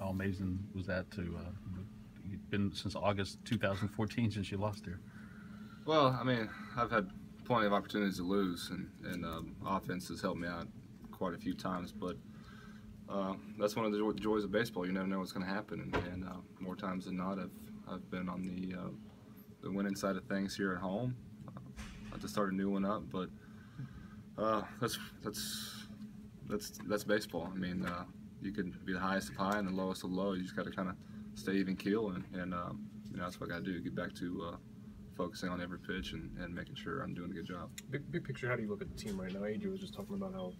how amazing was that to, uh, been since August 2014 since you lost here? Well, I mean, I've had plenty of opportunities to lose, and, and um, offense has helped me out quite a few times. But uh, that's one of the joys of baseball. You never know what's going to happen, and, and uh, more times than not, I've I've been on the uh, the winning side of things here at home. Uh, I have to start a new one up, but uh, that's that's that's that's baseball. I mean, uh, you can be the highest of high and the lowest of low. You just got to kind of stay even keel, and, and um, you know that's what I got to do. Get back to uh, focusing on every pitch and, and making sure I'm doing a good job. Big, big picture, how do you look at the team right now? Adrian was just talking about how,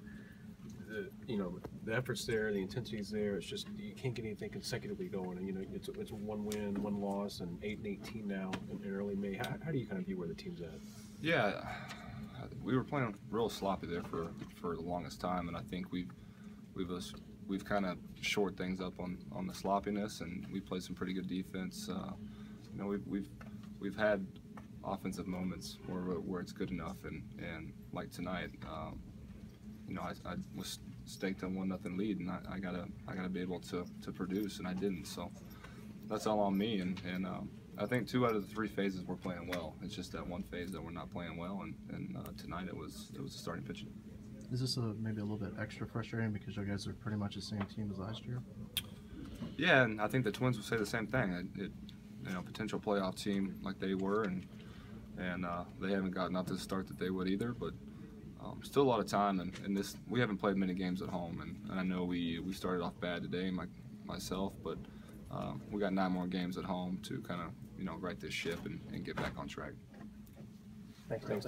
the, you know, the effort's there, the intensity's there. It's just you can't get anything consecutively going. And you know, it's it's one win, one loss, and eight and eighteen now in, early May. How, how do you kind of view where the team's at? Yeah, we were playing real sloppy there for, for the longest time, and I think we've we've we've kind of shored things up on, on the sloppiness, and we played some pretty good defense. Uh, you know, we've we've we've had offensive moments where where it's good enough, and, and like tonight, um, you know, I, I was staked on one nothing lead, and I, I gotta I gotta be able to, to produce, and I didn't. So that's all on me, and and um, I think two out of the three phases we're playing well. It's just that one phase that we're not playing well, and, and uh, tonight it was it was the starting pitching. Is this a, maybe a little bit extra frustrating because you guys are pretty much the same team as last year? Yeah, and I think the Twins would say the same thing. It, it you know, potential playoff team like they were, and and uh, they haven't gotten out to the start that they would either. But um, still a lot of time, and, and this we haven't played many games at home, and, and I know we we started off bad today, my, myself, but um, we got nine more games at home to kind of you know right this ship and, and get back on track. Thanks.